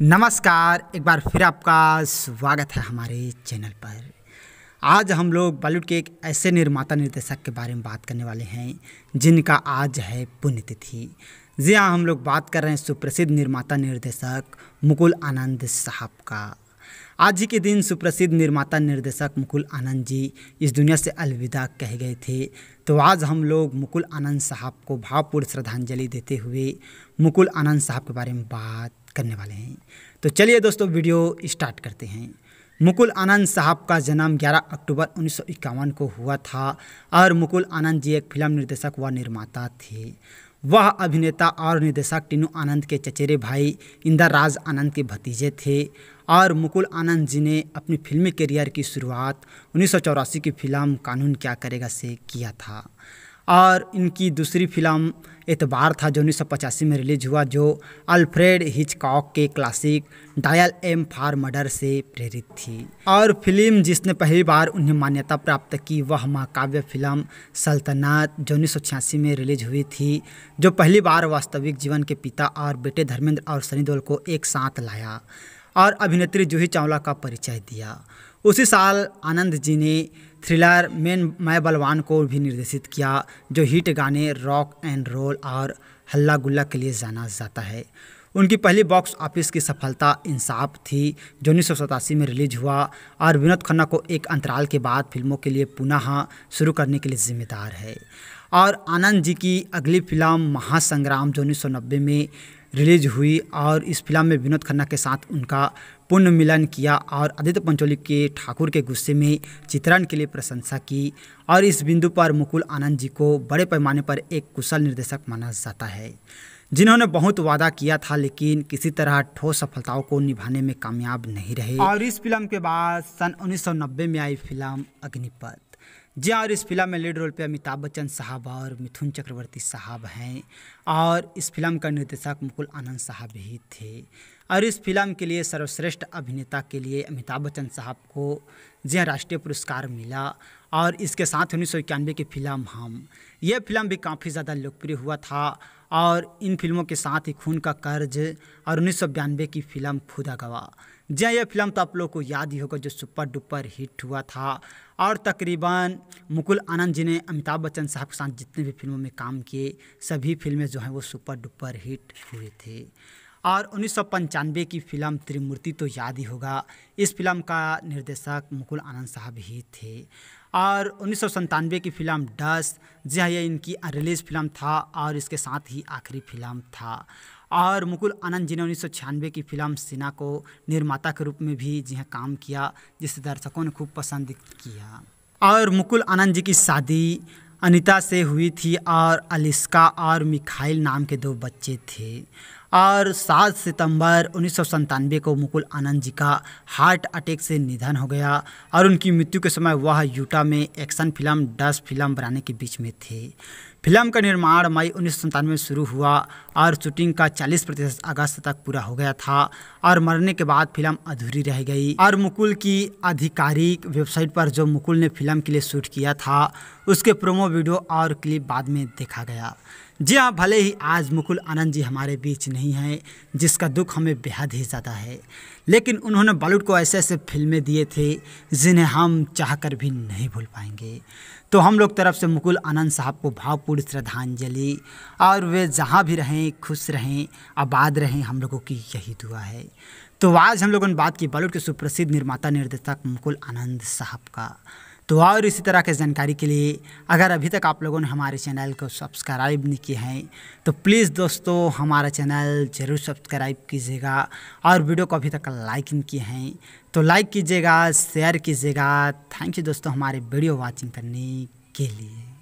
नमस्कार, एक बार फिर आपका स्वागत है हमारे चैनल पर। आज हम लोग बॉलीवुड के एक ऐसे निर्माता निर्देशक के बारे में बात करने वाले हैं, जिनका आज है पुण्यतिथि। जी हाँ हम लोग बात कर रहे हैं सुप्रसिद्ध निर्माता निर्देशक मुकुल आनंद साहब का। आज ही के दिन सुप्रसिद्ध निर्माता निर्देशक मुकुल आनंद जी इस दुनिया से अलविदा कह गए थे। तो आज हम लोग मुकुल आनंद साहब को भावपूर्ण श्रद्धांजलि देते हुए मुकुल आनंद साहब के बारे में बात करने वाले हैं। तो चलिए दोस्तों, वीडियो स्टार्ट करते हैं। मुकुल आनंद साहब का जन्म 11 अक्टूबर उन्नीस सौ इक्यावन को हुआ था और मुकुल आनंद जी एक फ़िल्म निर्देशक व निर्माता थे। वह अभिनेता और निर्देशक टीनू आनंद के चचेरे भाई इंदर राज आनंद के भतीजे थे और मुकुल आनंद जी ने अपनी फिल्मी करियर की शुरुआत उन्नीस सौ चौरासी की फ़िल्म कानून क्या करेगा से किया था। और इनकी दूसरी फ़िल्म एतबार था जो उन्नीस सौ पचासी में रिलीज़ हुआ, जो अल्फ्रेड हिचकॉक के classic Dial M for Murder से प्रेरित थी। और फ़िल्म जिसने पहली बार उन्हें मान्यता प्राप्त की, वह महाकाव्य फ़िल्म सल्तनत जो उन्नीस सौ छियासी में रिलीज़ हुई थी, जो पहली बार वास्तविक जीवन के पिता और बेटे धर्मेंद्र और सनी देओल को एक साथ लाया और अभिनेत्री जूही चावला का परिचय दिया। उसी साल आनंद जी ने थ्रिलर मेन मैं बलवान को भी निर्देशित किया, जो हिट गाने रॉक एंड रोल और हल्ला गुल्ला के लिए जाना जाता है। उनकी पहली बॉक्स ऑफ़िस की सफलता इंसाफ थी, जो उन्नीस सौ सतासी में रिलीज़ हुआ, और विनोद खन्ना को एक अंतराल के बाद फ़िल्मों के लिए पुनः शुरू करने के लिए जिम्मेदार है। और आनंद जी की अगली फ़िल्म महासंग्राम, जो उन्नीस सौ नब्बे में रिलीज़ हुई और इस फ़िल्म में विनोद खन्ना के साथ उनका पुण्य मिलन किया और आदित्य पंचोली के ठाकुर के गुस्से में चित्रण के लिए प्रशंसा की और इस बिंदु पर मुकुल आनंद जी को बड़े पैमाने पर एक कुशल निर्देशक माना जाता है। जिन्होंने बहुत वादा किया था, लेकिन किसी तरह ठोस सफलताओं को निभाने में कामयाब नहीं रहे। और इस फ़िल्म के बाद सन 1990 में आई फ़िल्म अग्निपथ। जी और इस फ़िल्म में लीड रोल पे अमिताभ बच्चन साहब और मिथुन चक्रवर्ती साहब हैं और इस फ़िल्म का निर्देशक मुकुल आनंद साहब ही थे। और इस फ़िल्म के लिए सर्वश्रेष्ठ अभिनेता के लिए अमिताभ बच्चन साहब को जी राष्ट्रीय पुरस्कार मिला और इसके साथ उन्नीस सौ इक्यानवे की फ़िल्म हम। यह फ़िल्म भी काफ़ी ज़्यादा लोकप्रिय हुआ था और इन फ़िल्मों के साथ ही खून का कर्ज और उन्नीस की फ़िल्म खुदा गवा जी यह फ़िल्म तो आप लोग को याद ही होगा जो सुपर डुपर हिट हुआ था और तकरीबन मुकुल आनंद जी ने अमिताभ बच्चन साहब के साथ जितने भी फ़िल्मों में काम किए, सभी फ़िल्में जो हैं वो सुपर डुपर हिट हुए थे। और उन्नीस सौ पंचानवे की फ़िल्म त्रिमूर्ति तो याद ही होगा। इस फ़िल्म का निर्देशक मुकुल आनंद साहब ही थे। और उन्नीस की फ़िल्म डस जी हाँ ये इनकी रिलीज़ फ़िल्म था और इसके साथ ही आखिरी फ़िल्म था। और मुकुल आनंद जी ने उन्नीस सौ छियानवे की फ़िल्म सिन्हा को निर्माता के रूप में भी जी हाँ काम किया, जिसे दर्शकों ने खूब पसंद किया। और मुकुल आनंद जी की शादी अनीता से हुई थी और अलिस्का और मिखाइल नाम के दो बच्चे थे। और 7 सितंबर उन्नीस को मुकुल आनंद जी का हार्ट अटैक से निधन हो गया और उनकी मृत्यु के समय वह यूटा में एक्शन फ़िल्म, डस फ़िल्म बनाने के बीच में थे। फ़िल्म का निर्माण मई उन्नीस सौ में शुरू हुआ और शूटिंग का 40 प्रतिशत अगस्त तक पूरा हो गया था और मरने के बाद फ़िल्म अधूरी रह गई। और मुकुल की आधिकारिक वेबसाइट पर जो मुकुल ने फ़िल्म के लिए शूट किया था, उसके प्रोमो वीडियो और क्लिप बाद में देखा गया। जी हाँ भले ही आज मुकुल आनंद जी हमारे बीच नहीं हैं, जिसका दुख हमें बेहद ही ज़्यादा है, लेकिन उन्होंने बॉलीवुड को ऐसे ऐसे फ़िल्में दिए थे, जिन्हें हम चाह कर भी नहीं भूल पाएँगे। तो हम लोग तरफ़ से मुकुल आनंद साहब को भावपूर्ण श्रद्धांजलि, और वे जहाँ भी रहें, खुश रहें, आबाद रहें, हम लोगों की यही दुआ है। तो आज हम लोगों ने बात की बॉलीवुड के सुप्रसिद्ध निर्माता, निर्देशक मुकुल आनंद साहब का तो और इसी तरह के जानकारी के लिए अगर अभी तक आप लोगों ने हमारे चैनल को सब्सक्राइब नहीं किया है तो प्लीज़ दोस्तों हमारा चैनल ज़रूर सब्सक्राइब कीजिएगा और वीडियो को अभी तक लाइक नहीं किए हैं तो लाइक कीजिएगा, शेयर कीजिएगा। थैंक यू दोस्तों हमारे वीडियो वॉचिंग करने के लिए।